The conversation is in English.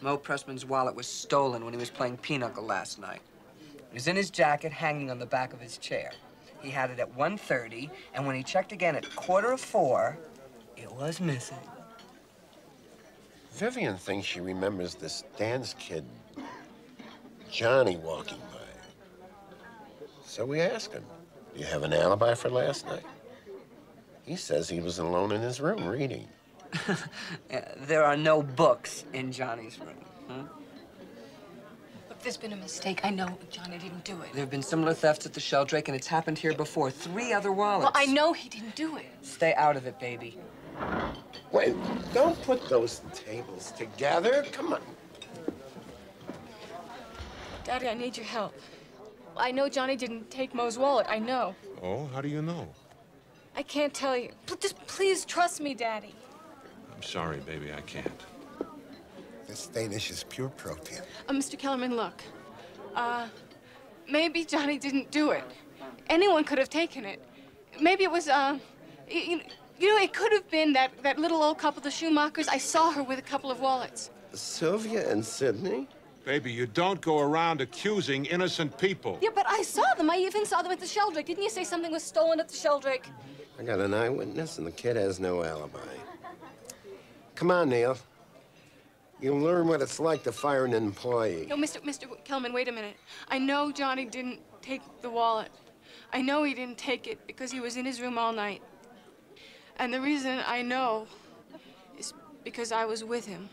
Mo Pressman's wallet was stolen when he was playing pinochle last night. It was in his jacket, hanging on the back of his chair. He had it at 1.30, and when he checked again at quarter of four, it was missing. Vivian thinks she remembers this dance kid, Johnny, walking by. So we asked him, Do you have an alibi for last night? He says he was alone in his room reading. There are no books in Johnny's room. Hmm? Look, there's been a mistake. I know Johnny didn't do it. There have been similar thefts at the Sheldrake, and it's happened here before. Three other wallets. Well, I know he didn't do it. Stay out of it, baby. Wait, don't put those tables together. Come on. Daddy, I need your help. I know Johnny didn't take Mo's wallet. I know. Oh, how do you know? I can't tell you. P- Just please trust me, Daddy. I'm sorry, baby, I can't. This Danish is pure protein. Uh, Mr. Kellerman, look. Uh, maybe Johnny didn't do it. Anyone could have taken it. Maybe it was, uh, you, you know, it could have been that, that little old couple, the Schumachers. I saw her with a couple of wallets. Sylvia and Sydney? Baby, you don't go around accusing innocent people. Yeah, but I saw them. I even saw them at the Sheldrake. Didn't you say something was stolen at the Sheldrake? I got an eyewitness, and the kid has no alibi. Come on, Neil. You'll learn what it's like to fire an employee. No, Mr. Mr. Kelman, wait a minute. I know Johnny didn't take the wallet. I know he didn't take it because he was in his room all night. And the reason I know is because I was with him.